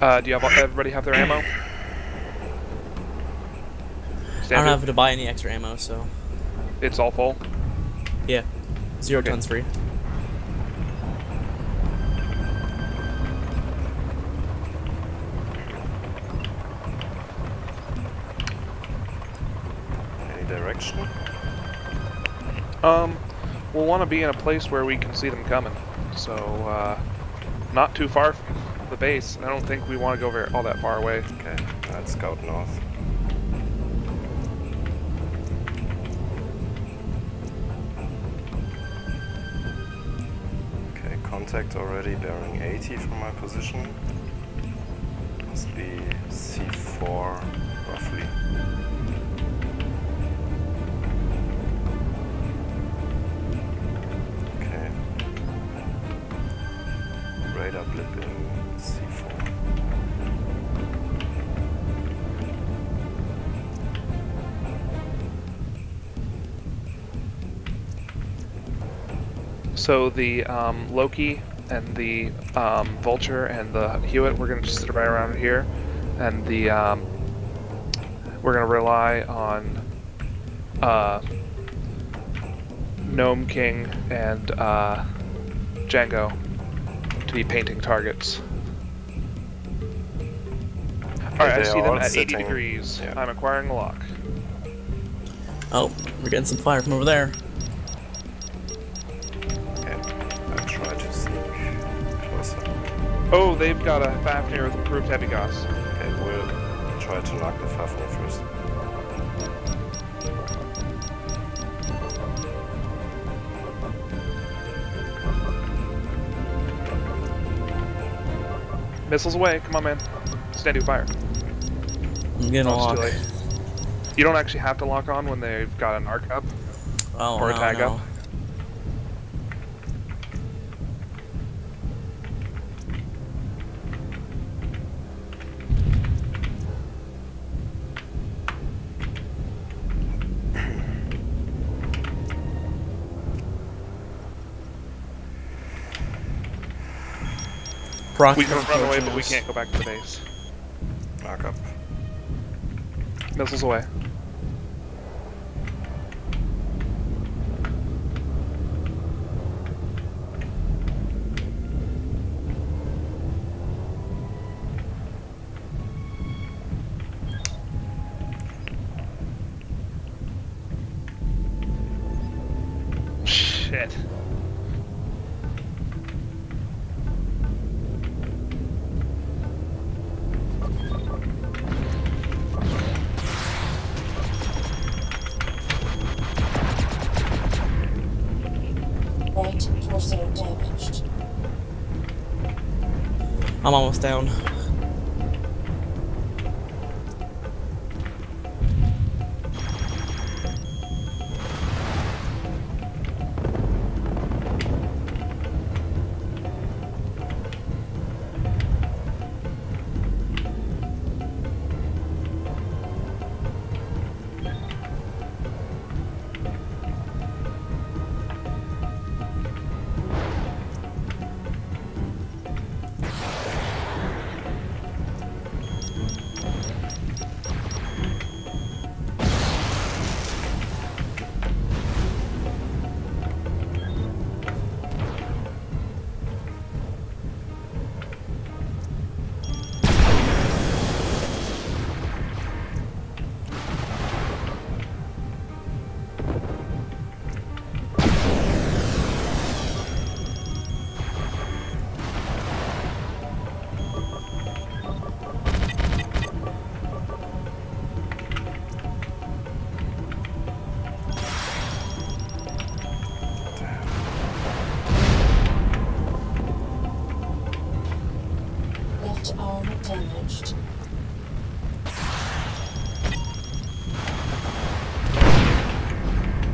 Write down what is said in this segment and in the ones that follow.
Uh, do you have everybody have their ammo? I don't Standard? have to buy any extra ammo, so It's all full. yeah, zero Okay. tons free. Any direction? Um, we'll want to be in a place where we can see them coming. So, uh, not too far from the base. and I don't think we want to go very all that far away. Okay, let's scout north. Okay, contact already bearing 80 from my position. Must be C4 roughly. So the um, Loki and the um, Vulture and the Hewitt, we're gonna just sit right around here, and the um, we're gonna rely on uh, Gnome King and uh, Django to be painting targets. Alright, I see them are at 80 degrees. yeah. I'm acquiring a lock. Oh, we're getting some fire from over there. Oh, they've got a Fafnir with improved heavy gauss. Okay, we'll try to knock the Fafnir first. Missiles away, come on man. Steady fire. I'm getting a Oh, it's lock. too late. You don't actually have to lock on when they've got an arc up. Oh, Or a no, tag no. up. Rocket We can run away, but we can't go back to the base. Knock up. Missiles away. Shit. I'm almost down.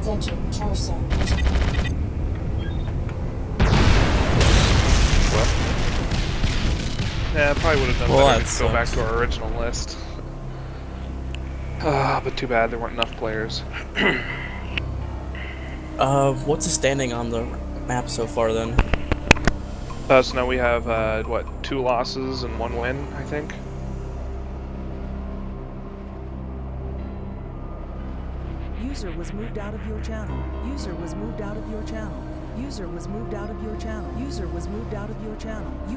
Center torso visible. Yeah, probably would have done Well, better that to go back to our original list. Ah, but too bad there weren't enough players. Uh, what's the standing on the map so far then? Uh, so now we have uh, what two losses and one win, I think. User was moved out of your channel. User was moved out of your channel. User was moved out of your channel. User was moved out of your channel. You